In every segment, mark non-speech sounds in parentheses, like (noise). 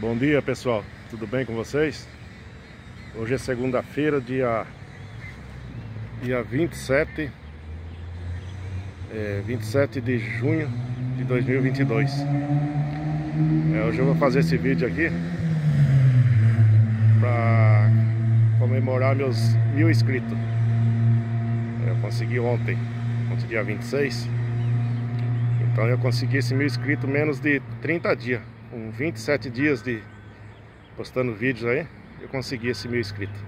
Bom dia pessoal, tudo bem com vocês? Hoje é segunda-feira, dia, dia 27, é, 27 de junho de 2022 é, Hoje eu vou fazer esse vídeo aqui para comemorar meus mil inscritos. É, Eu consegui ontem, ontem dia 26 Então eu consegui esse mil inscritos menos de 30 dias com 27 dias de postando vídeos aí, eu consegui esse mil inscritos.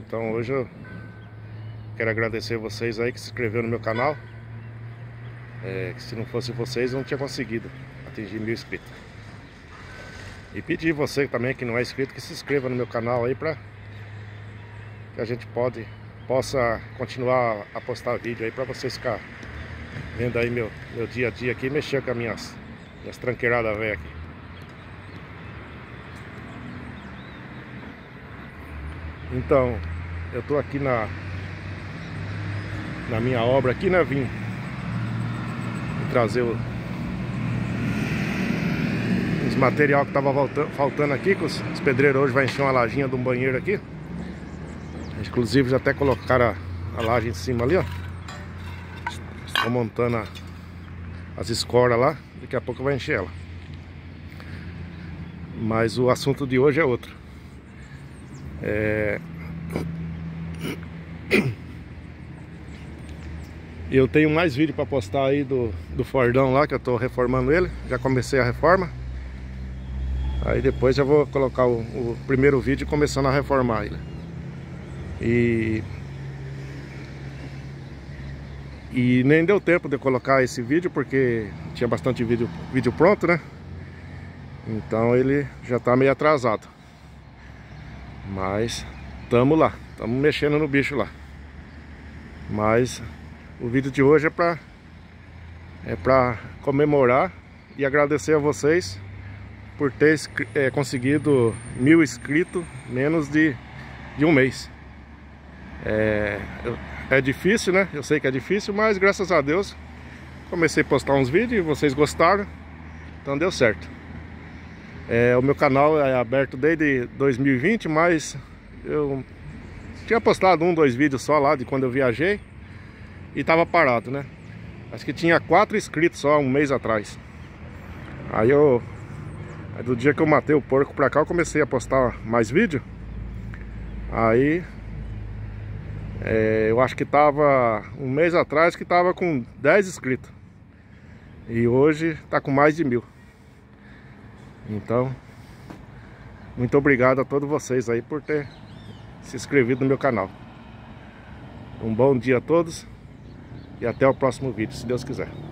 Então hoje eu quero agradecer vocês aí que se inscreveram no meu canal. É, que se não fosse vocês eu não tinha conseguido atingir mil inscritos. E pedir você também que não é inscrito que se inscreva no meu canal aí pra que a gente pode, possa continuar a postar vídeo aí pra vocês ficar vendo aí meu, meu dia a dia aqui mexer com as minhas e as tranqueiradas velhas aqui. Então, eu tô aqui na na minha obra aqui, né? Vim trazer o, os material que tava faltando aqui, que os, os pedreiros hoje vai encher uma lajinha de um banheiro aqui. Inclusive já até colocaram a, a laje em cima ali, ó. Estou montando a, as escoras lá. Daqui a pouco vai encher ela. Mas o assunto de hoje é outro. É... (coughs) Eu tenho mais vídeo para postar aí do, do Fordão lá, que eu tô reformando ele. Já comecei a reforma. Aí depois já vou colocar o, o primeiro vídeo começando a reformar ele. E e nem deu tempo de colocar esse vídeo porque tinha bastante vídeo, vídeo pronto, né? Então ele já tá meio atrasado. Mas tamo lá, tamo mexendo no bicho lá. Mas o vídeo de hoje é pra, é pra comemorar e agradecer a vocês por ter é, conseguido mil inscritos menos de, de um mês. É, eu, é difícil, né? Eu sei que é difícil, mas graças a Deus comecei a postar uns vídeos e vocês gostaram, então deu certo. É, o meu canal é aberto desde 2020, mas eu tinha postado um, dois vídeos só lá de quando eu viajei e tava parado, né? Acho que tinha quatro inscritos só um mês atrás. Aí eu, aí do dia que eu matei o porco pra cá, eu comecei a postar mais vídeo. Aí é, eu acho que tava um mês atrás que tava com 10 inscritos. E hoje tá com mais de mil. Então, muito obrigado a todos vocês aí por ter se inscrevido no meu canal. Um bom dia a todos e até o próximo vídeo, se Deus quiser.